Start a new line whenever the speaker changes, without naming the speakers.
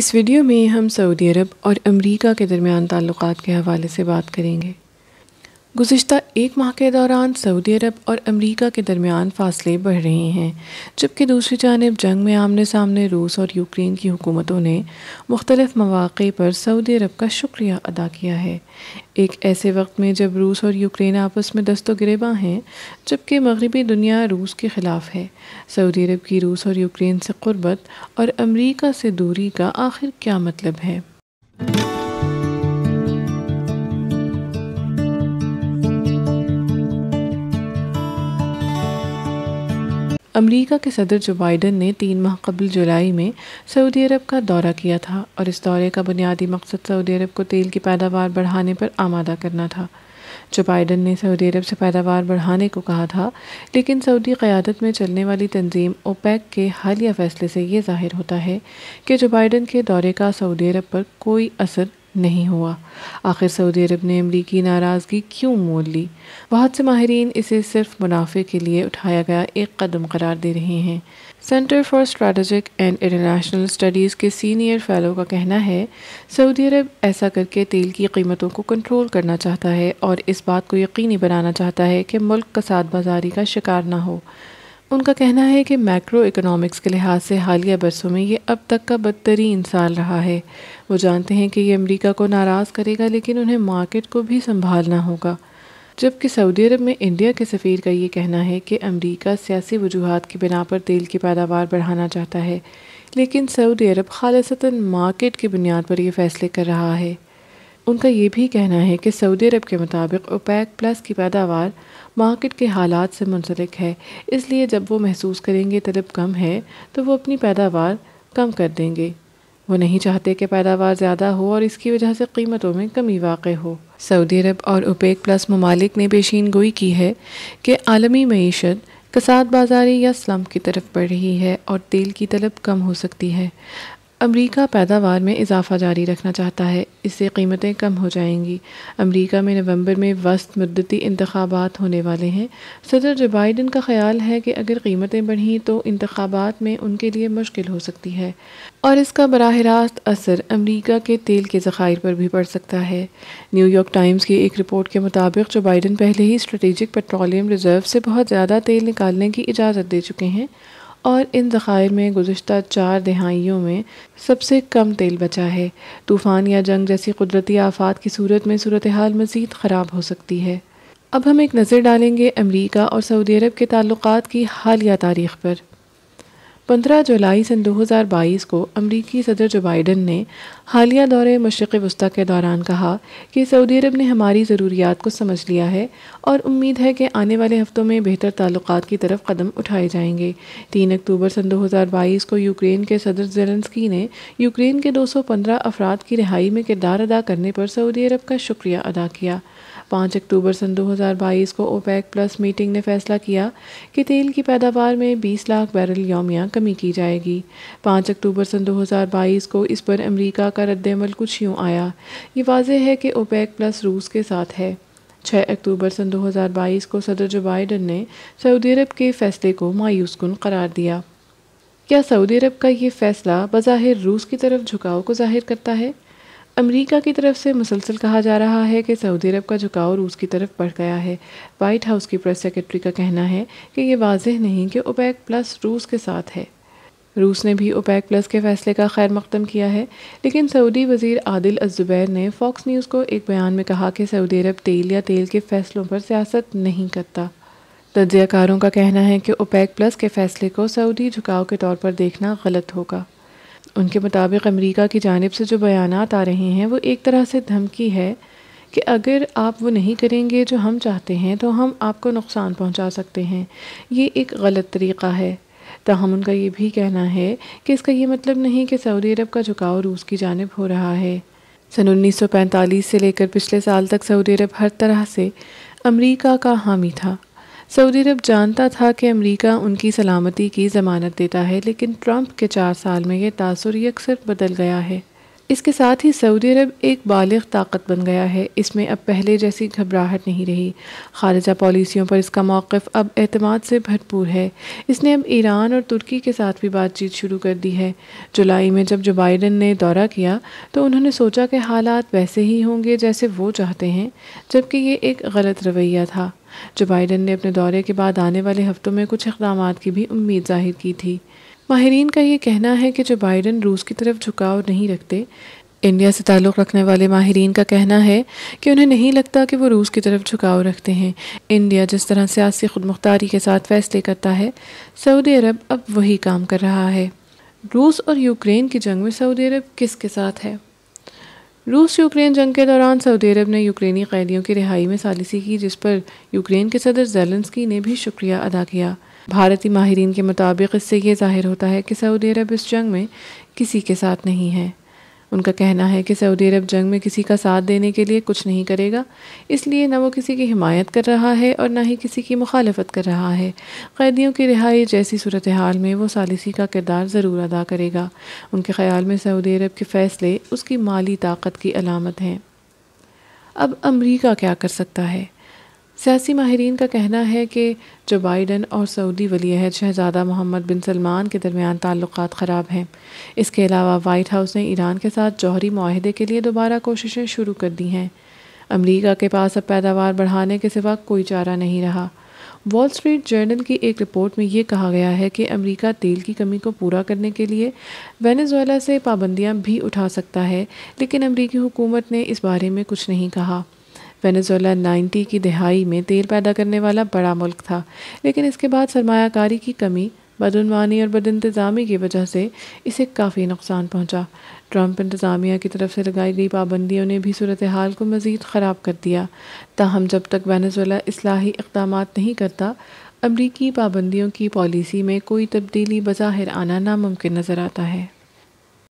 इस वीडियो में हम सऊदी अरब और अमेरिका के दरमियान ताल्लुक़ात के हवाले से बात करेंगे। गुज्त एक माह के दौरान सऊदी अरब और अमेरिका के दरमियान फासले बढ़ रहे हैं, जबकि दूसरी जानब जंग में आमने सामने रूस और यूक्रेन की हुकूमतों ने मुख्तलिफ़ मौक़े पर सऊदी अरब का शुक्रिया अदा किया है। एक ऐसे वक्त में जब रूस और यूक्रेन आपस में दस्तो गिरेबा हैं, जबकि मगरबी दुनिया रूस के ख़िलाफ़ है। सऊदी अरब की रूस और यूक्रेन से क़ुरबत और अमरीका से दूरी का आखिर क्या मतलब है? अमेरिका के सदर जो बाइडन ने तीन माह कबल जुलाई में सऊदी अरब का दौरा किया था और इस दौरे का बुनियादी मकसद सऊदी अरब को तेल की पैदावार बढ़ाने पर आमादा करना था। जो बाइडन ने सऊदी अरब से पैदावार बढ़ाने को कहा था, लेकिन सऊदी क़्यादत में चलने वाली तंजीम ओपैक के हालिया फैसले से ये ज़ाहिर होता है कि जो बाइडन के दौरे का सऊदी अरब पर कोई असर नहीं हुआ। आखिर सऊदी अरब ने अमरीकी नाराज़गी क्यों मोल ली? बहुत से माहरीन इसे सिर्फ़ मुनाफे के लिए उठाया गया एक कदम करार दे रहे हैं। Center for Strategic and International Studies के सीनियर फेलो का कहना है, सऊदी अरब ऐसा करके तेल की कीमतों को कंट्रोल करना चाहता है और इस बात को यकीनी बनाना चाहता है कि मुल्क कसाद बाजारी का शिकार ना हो। उनका कहना है कि मैक्रो इकोनॉमिक्स के लिहाज से हालिया बरसों में ये अब तक का बदतरीन साल रहा है। वो जानते हैं कि ये अमेरिका को नाराज़ करेगा, लेकिन उन्हें मार्केट को भी संभालना होगा। जबकि सऊदी अरब में इंडिया के सफ़ीर का ये कहना है कि अमेरिका सियासी वजूहत की बिना पर तेल की पैदावार बढ़ाना चाहता है, लेकिन सऊदी अरब खालसता मार्केट की बुनियाद पर यह फ़ैसले कर रहा है। उनका ये भी कहना है कि सऊदी अरब के मुताबिक ओपैक प्लस की पैदावार मार्केट के हालात से मुंसलिक है। इसलिए जब वो महसूस करेंगे तलब कम है तो वो अपनी पैदावार कम कर देंगे। वो नहीं चाहते कि पैदावार ज़्यादा हो और इसकी वजह से कीमतों में कमी वाक़ हो। सऊदी अरब और ओपेक प्लस ममालिक ने पेशीन गोई की है कि आलमी मीशत कसाद बाजारी या स्लम की तरफ़ बढ़ रही है और तेल की तलब कम हो सकती है। अमेरिका पैदावार में इजाफा जारी रखना चाहता है। इससे कीमतें कम हो जाएँगी। अमेरिका में नवंबर में वस्त मुद्दती इंतबात होने वाले हैं। सदर जो बाइडन का ख्याल है कि अगर कीमतें बढ़ी तो इंतबात में उनके लिए मुश्किल हो सकती है। और इसका बरह रास्त असर अमरीका के तेल के ज़ख़ायर पर भी पड़ सकता है। न्यूयॉर्क टाइम्स की एक रिपोर्ट के मुताबिक जो बाइडन पहले ही स्ट्रेटिजिक पेट्रोलियम रिज़र्व से बहुत ज़्यादा तेल निकालने की इजाज़त दे चुके हैं। और इन ज़ख़ायर में गुज्त चार दहाइयों में सबसे कम तेल बचा है। तूफ़ान या जंग जैसी कुदरती आफात की सूरत में सूरत हाल मज़ीद ख़राब हो सकती है। अब हम एक नज़र डालेंगे अमरीका और सऊदी अरब के ताल्लुक़ की हालिया तारीख़ पर। पंद्रह जुलाई सन 2022 को अमरीकी सदर जो बाइडन ने हालिया दौरे मशरक़ वस्ती के दौरान कहा कि सऊदी अरब ने हमारी ज़रूरियात को समझ लिया है और उम्मीद है कि आने वाले हफ्तों में बेहतर ताल्लुक़ की तरफ़ कदम उठाए जाएँगे। तीन अक्टूबर सन 2022 को यूक्रेन के सदर जेलेंसकी ने यूक्रेन के 215 अफराद की रिहाई में किरदार अदा करने पर सऊदी अरब का शुक्रिया अदा किया। पाँच अक्टूबर सन 2022 को ओपेक प्लस मीटिंग ने फैसला किया कि तेल की पैदावार में 20 लाख बैरल योमिया कमी की जाएगी। पाँच अक्टूबर सन 2022 को इस पर अमेरिका का रद्दमल कुछ यूँ आया, ये वाज है कि ओपेक प्लस रूस के साथ है। छः अक्टूबर सन 2022 को सदर जो बाइडन ने सऊदी अरब के फ़ैसले को मायूस कन करार दिया। क्या सऊदी अरब का ये फ़ैसला बज़ाहिर रूस की तरफ़ झुकाव को ज़ाहिर करता है? अमेरिका की तरफ़ से मुसलसल कहा जा रहा है कि सऊदी अरब का झुकाव रूस की तरफ़ बढ़ गया है। वाइट हाउस की प्रेस सेक्रेटरी का कहना है कि ये वाजह नहीं कि ओपैक प्लस रूस के साथ है। रूस ने भी ओपैक प्लस के फैसले का खैर मकदम किया है। लेकिन सऊदी वज़ीर आदिल अजुबैर ने फॉक्स न्यूज़ को एक बयान में कहा कि सऊदी अरब तेल या तेल के फैसलों पर सियासत नहीं करता। तजियाकारों का कहना है कि ओपैक प्लस के फैसले को सऊदी झुकाव के तौर पर देखना गलत होगा। उनके मुताबिक अमेरिका की जानब से जो बयान आ रहे हैं, वो एक तरह से धमकी है कि अगर आप वो नहीं करेंगे जो हम चाहते हैं तो हम आपको नुकसान पहुँचा सकते हैं। ये एक गलत तरीक़ा है। ताहम उनका ये भी कहना है कि इसका ये मतलब नहीं कि सऊदी अरब का झुकाव रूस की जानब हो रहा है। सन 1945 से लेकर पिछले साल तक सऊदी अरब हर तरह से अमेरिका का हामी था। सऊदी अरब जानता था कि अमेरिका उनकी सलामती की ज़मानत देता है, लेकिन ट्रंप के चार साल में यह तासर अक्सर बदल गया है। इसके साथ ही सऊदी अरब एक बालग ताकत बन गया है। इसमें अब पहले जैसी घबराहट नहीं रही। खारजा पॉलिसियों पर इसका मौक़ अब अतमाद से भरपूर है। इसने अब ईरान और तुर्की के साथ भी बातचीत शुरू कर दी है। जुलाई में जब जो बाइडन ने दौरा किया तो उन्होंने सोचा कि हालात वैसे ही होंगे जैसे वो चाहते हैं, जबकि ये एक गलत रवैया था। जो बाइडन ने अपने दौरे के बाद आने वाले हफ्तों में कुछ इकदाम की भी उम्मीद ज़ाहिर की थी। माहरीन का ये कहना है कि जो बाइडन रूस की तरफ़ झुकाव नहीं रखते, इंडिया से ताल्लुक़ रखने वाले माहरीन का कहना है कि उन्हें नहीं लगता कि वो रूस की तरफ़ झुकाव रखते हैं। इंडिया जिस तरह सियासी खुद मुख्तारी के साथ फैसले करता है, सऊदी अरब अब वही काम कर रहा है। रूस और यूक्रेन की जंग में सऊदी अरब किसके साथ है? रूस यूक्रेन जंग के दौरान सऊदी अरब ने यूक्रेनी कैदियों की रिहाई में सालिसी की, जिस पर यूक्रेन के सदर जेलेंस्की ने भी शुक्रिया अदा किया। भारतीय माहरीन के मुताबिक इससे ये ज़ाहिर होता है कि सऊदी अरब इस जंग में किसी के साथ नहीं है। उनका कहना है कि सऊदी अरब जंग में किसी का साथ देने के लिए कुछ नहीं करेगा, इसलिए न वो किसी की हिमायत कर रहा है और ना ही किसी की मुखालफत कर रहा है। कैदियों की रिहाई जैसी सूरत हाल में वो सालिसी का किरदार ज़रूर अदा करेगा। उनके ख्याल में सऊदी अरब के फ़ैसले उसकी माली ताकत की अलामत हैं। अब अमरीका क्या कर सकता है? सियासी माहरीन का कहना है कि जो बाइडन और सऊदी वली अहद शहज़ादा मोहम्मद बिन सलमान के दरमियान ताल्लुक़ ख़राब हैं। इसके अलावा वाइट हाउस ने ईरान के साथ जौहरी माहदे के लिए दोबारा कोशिशें शुरू कर दी हैं। अमरीका के पास अब पैदावार बढ़ाने के सिवा कोई चारा नहीं रहा। वॉल स्ट्रीट जर्नल की एक रिपोर्ट में ये कहा गया है कि अमेरिका तेल की कमी को पूरा करने के लिए वेनेजुएला से पाबंदियाँ भी उठा सकता है, लेकिन अमरीकी हुकूमत ने इस बारे में कुछ नहीं कहा। वेनेजुएला 90 की दिहाई में तेल पैदा करने वाला बड़ा मुल्क था। लेकिन इसके बाद सरमाकारी की कमी, बदनवानी और बद इंतज़ामी की वजह से इसे काफ़ी नुकसान पहुँचा। ट्रंप इंतज़ामिया की तरफ़ से लगाई गई पाबंदियों ने भी सूरत हाल को मज़ीद ख़राब कर दिया। ताहम जब तक वेनेजुएला असलाही इकदाम नहीं करता, अमरीकी पाबंदियों की पॉलिसी में कोई तब्दीली बज़ाहिर आना नामुमकिन नज़र आता है।